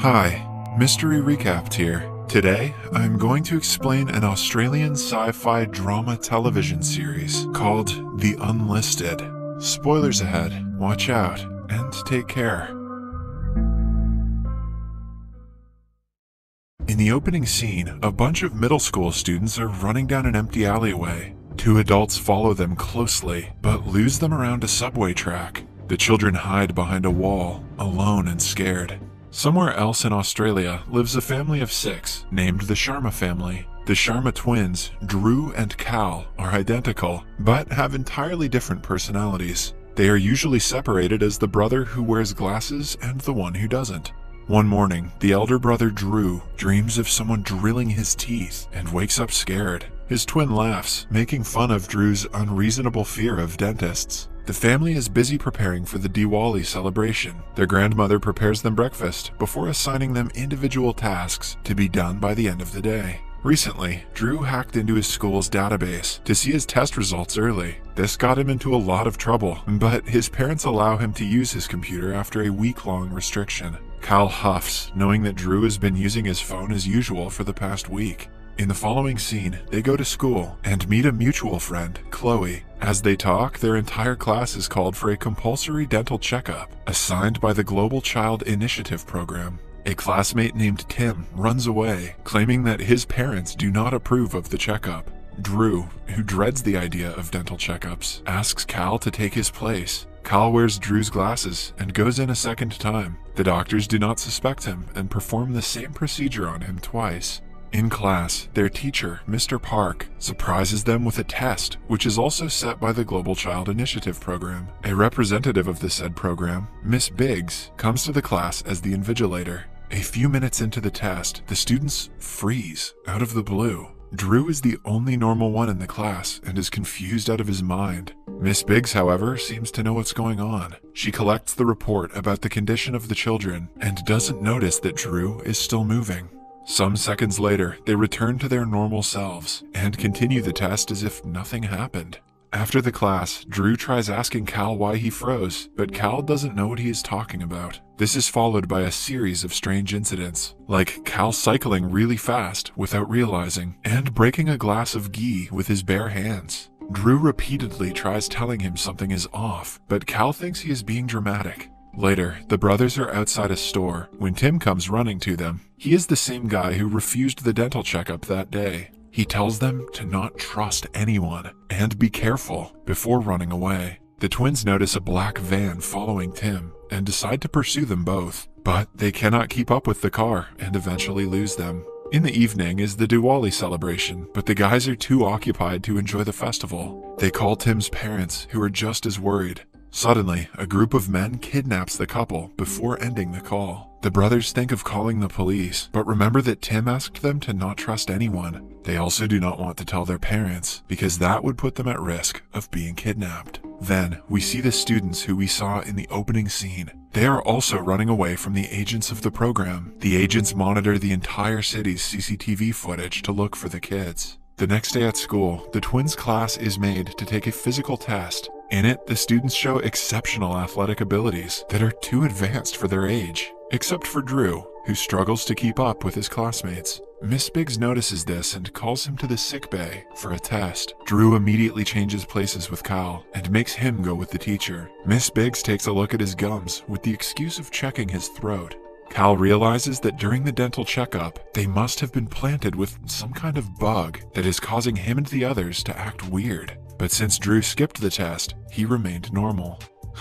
Hi, Mystery Recapped here. Today, I'm going to explain an Australian sci fi drama television series called The Unlisted. Spoilers ahead, watch out, and take care. In the opening scene, a bunch of middle school students are running down an empty alleyway. Two adults follow them closely, but lose them around a subway track. The children hide behind a wall, alone and scared. Somewhere else in Australia lives a family of six named the Sharma family. The Sharma twins, Drew and Cal, are identical, but have entirely different personalities. They are usually separated as the brother who wears glasses and the one who doesn't. One morning, the elder brother Drew dreams of someone drilling his teeth and wakes up scared. His twin laughs, making fun of Drew's unreasonable fear of dentists. The family is busy preparing for the Diwali celebration. Their grandmother prepares them breakfast before assigning them individual tasks to be done by the end of the day. Recently, Drew hacked into his school's database to see his test results early. This got him into a lot of trouble, but his parents allow him to use his computer after a week long restriction. Kyle huffs, knowing that Drew has been using his phone as usual for the past week. In the following scene, they go to school and meet a mutual friend, Chloe. As they talk, their entire class is called for a compulsory dental checkup, assigned by the Global Child Initiative Program. A classmate named Tim runs away, claiming that his parents do not approve of the checkup. Drew, who dreads the idea of dental checkups, asks Cal to take his place. Cal wears Drew's glasses and goes in a second time. The doctors do not suspect him and perform the same procedure on him twice. In class, their teacher, Mr. Park, surprises them with a test, which is also set by the Global Child Initiative program. A representative of the said program, Miss Biggs, comes to the class as the invigilator. A few minutes into the test, the students freeze out of the blue. Drew is the only normal one in the class and is confused out of his mind. Miss Biggs, however, seems to know what's going on. She collects the report about the condition of the children and doesn't notice that Drew is still moving. Some seconds later, they return to their normal selves and continue the test as if nothing happened. After the class, Drew tries asking Cal why he froze, but Cal doesn't know what he is talking about. This is followed by a series of strange incidents, like Cal cycling really fast without realizing, and breaking a glass of ghee with his bare hands. Drew repeatedly tries telling him something is off, but Cal thinks he is being dramatic. Later, the brothers are outside a store when Tim comes running to them. He is the same guy who refused the dental checkup that day. He tells them to not trust anyone and be careful before running away. The twins notice a black van following Tim and decide to pursue them both, but they cannot keep up with the car and eventually lose them. In the evening is the Diwali celebration, but the guys are too occupied to enjoy the festival. They call Tim's parents, who are just as worried. Suddenly, a group of men kidnaps the couple before ending the call. The brothers think of calling the police, but remember that Tim asked them to not trust anyone. They also do not want to tell their parents, because that would put them at risk of being kidnapped. Then, we see the students who we saw in the opening scene. They are also running away from the agents of the program. The agents monitor the entire city's CCTV footage to look for the kids. The next day at school, the twins' class is made to take a physical test in it, the students show exceptional athletic abilities that are too advanced for their age, except for Drew, who struggles to keep up with his classmates. Miss Biggs notices this and calls him to the sick bay for a test. Drew immediately changes places with Cal and makes him go with the teacher. Miss Biggs takes a look at his gums with the excuse of checking his throat. Cal realizes that during the dental checkup, they must have been planted with some kind of bug that is causing him and the others to act weird. But since Drew skipped the test, he remained normal.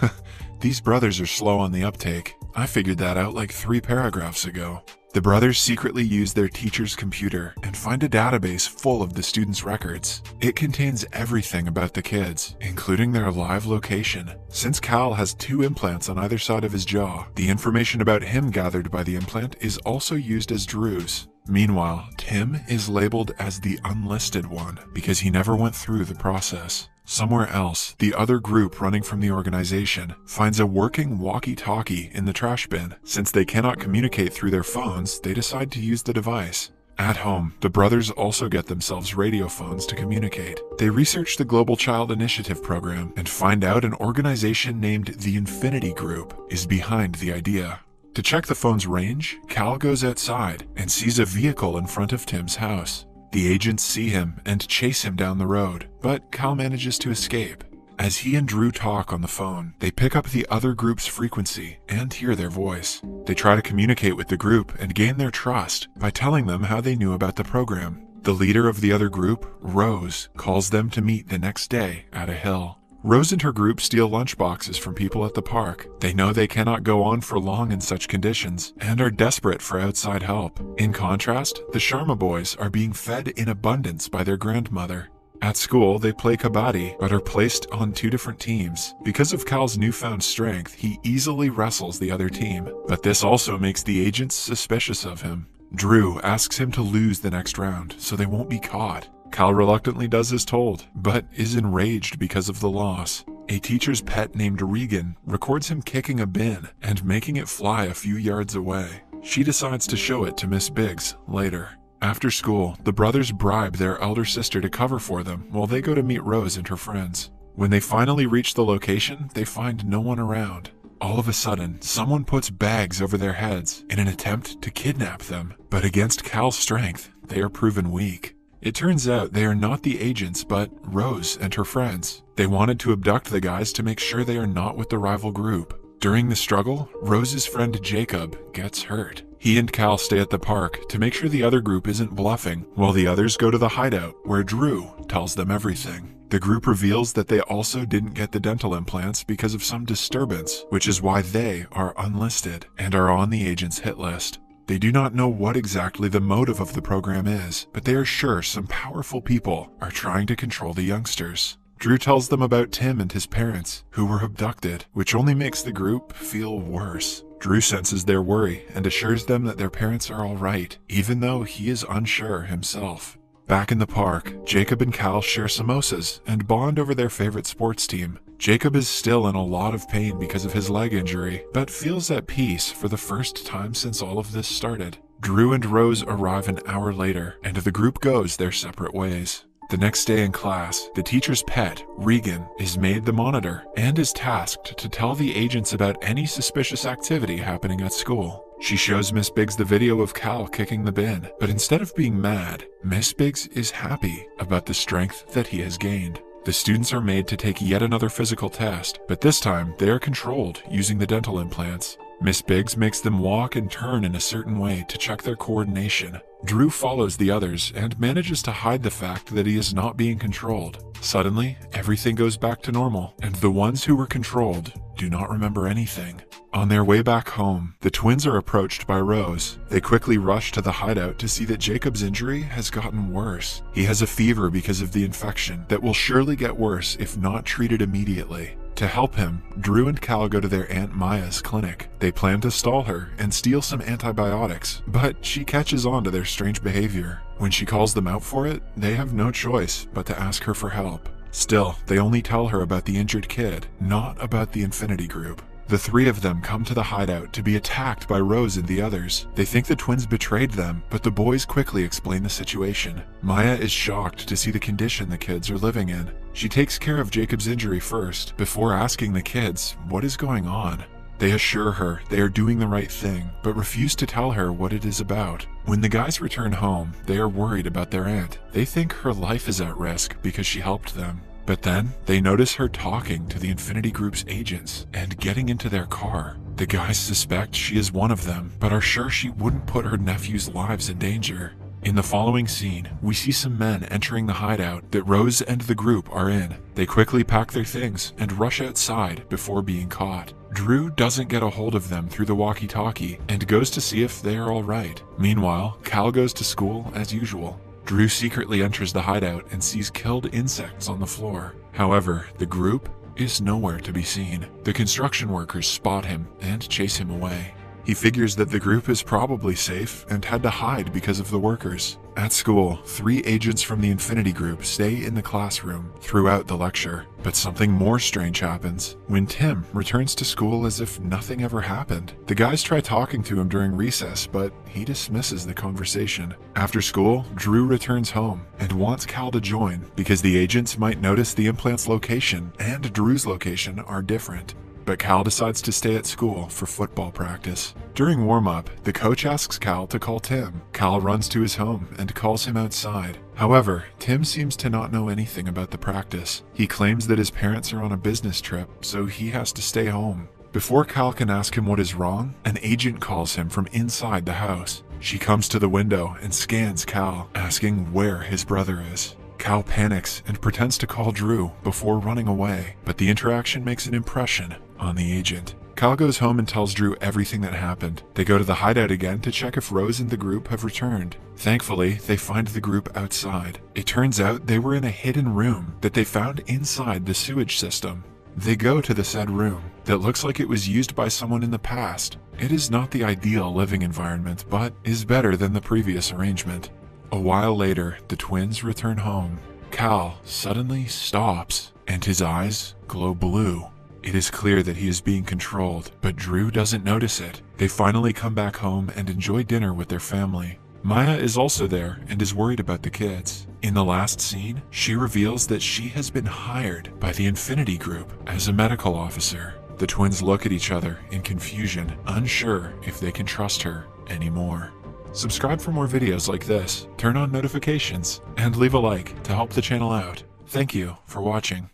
These brothers are slow on the uptake. I figured that out like three paragraphs ago. The brothers secretly use their teacher's computer and find a database full of the students' records. It contains everything about the kids, including their live location. Since Cal has two implants on either side of his jaw, the information about him gathered by the implant is also used as Drew's. Meanwhile, Tim is labeled as the unlisted one because he never went through the process. Somewhere else, the other group running from the organization finds a working walkie talkie in the trash bin. Since they cannot communicate through their phones, they decide to use the device. At home, the brothers also get themselves radio phones to communicate. They research the Global Child Initiative program and find out an organization named the Infinity Group is behind the idea. To check the phone's range, Cal goes outside and sees a vehicle in front of Tim's house. The agents see him and chase him down the road, but Cal manages to escape. As he and Drew talk on the phone, they pick up the other group's frequency and hear their voice. They try to communicate with the group and gain their trust by telling them how they knew about the program. The leader of the other group, Rose, calls them to meet the next day at a hill. Rose and her group steal lunchboxes from people at the park. They know they cannot go on for long in such conditions and are desperate for outside help. In contrast, the Sharma boys are being fed in abundance by their grandmother. At school, they play kabaddi, but are placed on two different teams. Because of Cal's newfound strength, he easily wrestles the other team, but this also makes the agents suspicious of him. Drew asks him to lose the next round so they won't be caught. Cal reluctantly does as told, but is enraged because of the loss. A teacher's pet named Regan records him kicking a bin and making it fly a few yards away. She decides to show it to Miss Biggs later. After school, the brothers bribe their elder sister to cover for them while they go to meet Rose and her friends. When they finally reach the location, they find no one around. All of a sudden, someone puts bags over their heads in an attempt to kidnap them, but against Cal's strength, they are proven weak. It turns out they are not the agents, but Rose and her friends. They wanted to abduct the guys to make sure they are not with the rival group. During the struggle, Rose's friend Jacob gets hurt. He and Cal stay at the park to make sure the other group isn't bluffing, while the others go to the hideout, where Drew tells them everything. The group reveals that they also didn't get the dental implants because of some disturbance, which is why they are unlisted and are on the agent's hit list. They do not know what exactly the motive of the program is, but they are sure some powerful people are trying to control the youngsters. Drew tells them about Tim and his parents, who were abducted, which only makes the group feel worse. Drew senses their worry and assures them that their parents are alright, even though he is unsure himself. Back in the park, Jacob and Cal share samosas and bond over their favorite sports team. Jacob is still in a lot of pain because of his leg injury, but feels at peace for the first time since all of this started. Drew and Rose arrive an hour later, and the group goes their separate ways. The next day in class, the teacher's pet, Regan, is made the monitor and is tasked to tell the agents about any suspicious activity happening at school. She shows Miss Biggs the video of Cal kicking the bin, but instead of being mad, Miss Biggs is happy about the strength that he has gained. The students are made to take yet another physical test, but this time they are controlled using the dental implants. Miss Biggs makes them walk and turn in a certain way to check their coordination. Drew follows the others and manages to hide the fact that he is not being controlled. Suddenly, everything goes back to normal, and the ones who were controlled do not remember anything. On their way back home, the twins are approached by Rose. They quickly rush to the hideout to see that Jacob's injury has gotten worse. He has a fever because of the infection that will surely get worse if not treated immediately. To help him, Drew and Cal go to their Aunt Maya's clinic. They plan to stall her and steal some antibiotics, but she catches on to their strange behavior. When she calls them out for it, they have no choice but to ask her for help. Still, they only tell her about the injured kid, not about the Infinity Group. The three of them come to the hideout to be attacked by Rose and the others. They think the twins betrayed them, but the boys quickly explain the situation. Maya is shocked to see the condition the kids are living in. She takes care of Jacob's injury first, before asking the kids what is going on. They assure her they are doing the right thing, but refuse to tell her what it is about. When the guys return home, they are worried about their aunt. They think her life is at risk because she helped them. But then, they notice her talking to the Infinity Group's agents and getting into their car. The guys suspect she is one of them, but are sure she wouldn't put her nephew's lives in danger. In the following scene, we see some men entering the hideout that Rose and the group are in. They quickly pack their things and rush outside before being caught. Drew doesn't get a hold of them through the walkie talkie and goes to see if they are alright. Meanwhile, Cal goes to school as usual. Drew secretly enters the hideout and sees killed insects on the floor. However, the group is nowhere to be seen. The construction workers spot him and chase him away. He figures that the group is probably safe and had to hide because of the workers. At school, three agents from the Infinity Group stay in the classroom throughout the lecture. But something more strange happens when Tim returns to school as if nothing ever happened. The guys try talking to him during recess, but he dismisses the conversation. After school, Drew returns home and wants Cal to join because the agents might notice the implant's location and Drew's location are different. But Cal decides to stay at school for football practice. During warm up, the coach asks Cal to call Tim. Cal runs to his home and calls him outside. However, Tim seems to not know anything about the practice. He claims that his parents are on a business trip, so he has to stay home. Before Cal can ask him what is wrong, an agent calls him from inside the house. She comes to the window and scans Cal, asking where his brother is. Cal panics and pretends to call Drew before running away, but the interaction makes an impression on the agent. Cal goes home and tells Drew everything that happened. They go to the hideout again to check if Rose and the group have returned. Thankfully, they find the group outside. It turns out they were in a hidden room that they found inside the sewage system. They go to the said room that looks like it was used by someone in the past. It is not the ideal living environment, but is better than the previous arrangement. A while later, the twins return home. Cal suddenly stops, and his eyes glow blue. It is clear that he is being controlled, but Drew doesn't notice it. They finally come back home and enjoy dinner with their family. Maya is also there and is worried about the kids. In the last scene, she reveals that she has been hired by the Infinity Group as a medical officer. The twins look at each other in confusion, unsure if they can trust her anymore. Subscribe for more videos like this, turn on notifications, and leave a like to help the channel out. Thank you for watching.